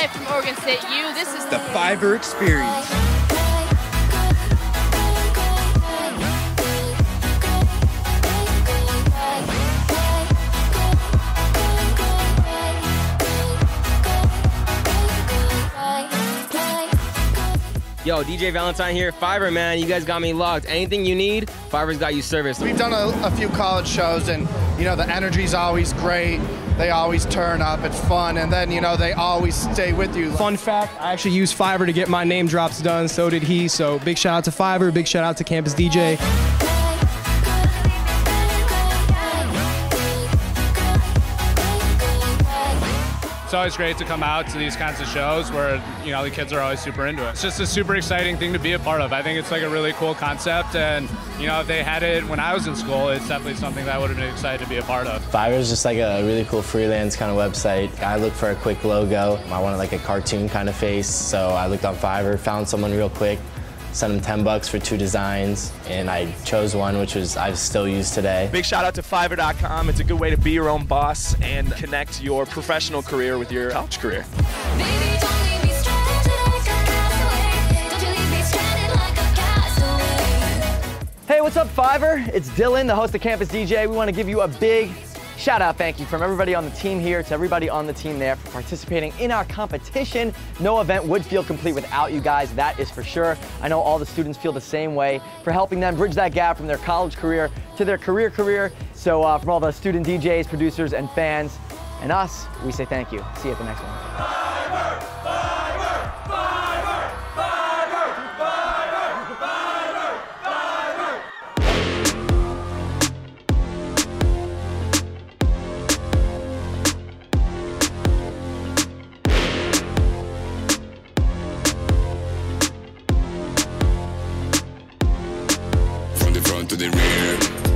live from Oregon State U. This is the Fiverr Experience. Yo, DJ Valentine here. Fiverr, man, you guys got me locked. Anything you need, Fiverr's got you serviced. We've done a, a few college shows, and you know the energy's always great. They always turn up. It's fun, and then you know they always stay with you. Fun fact: I actually used Fiverr to get my name drops done. So did he. So big shout out to Fiverr. Big shout out to Campus DJ. It's always great to come out to these kinds of shows where, you know, the kids are always super into it. It's just a super exciting thing to be a part of. I think it's like a really cool concept and, you know, if they had it when I was in school, it's definitely something that I would have been excited to be a part of. Fiverr is just like a really cool freelance kind of website. I look for a quick logo. I wanted like a cartoon kind of face, so I looked on Fiverr, found someone real quick, sent them 10 bucks for two designs, and I chose one, which was I still use today. Big shout out to Fiverr.com. It's a good way to be your own boss and connect your professional career with your college career. Hey, what's up, Fiverr? It's Dylan, the host of Campus DJ. We want to give you a big Shout out, thank you from everybody on the team here to everybody on the team there for participating in our competition. No event would feel complete without you guys, that is for sure. I know all the students feel the same way for helping them bridge that gap from their college career to their career career. So uh, from all the student DJs, producers, and fans, and us, we say thank you. See you at the next one. The rear